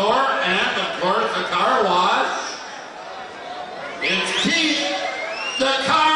store, and of course the car wash. It's Keith, the car